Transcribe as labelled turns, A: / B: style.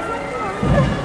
A: Bye.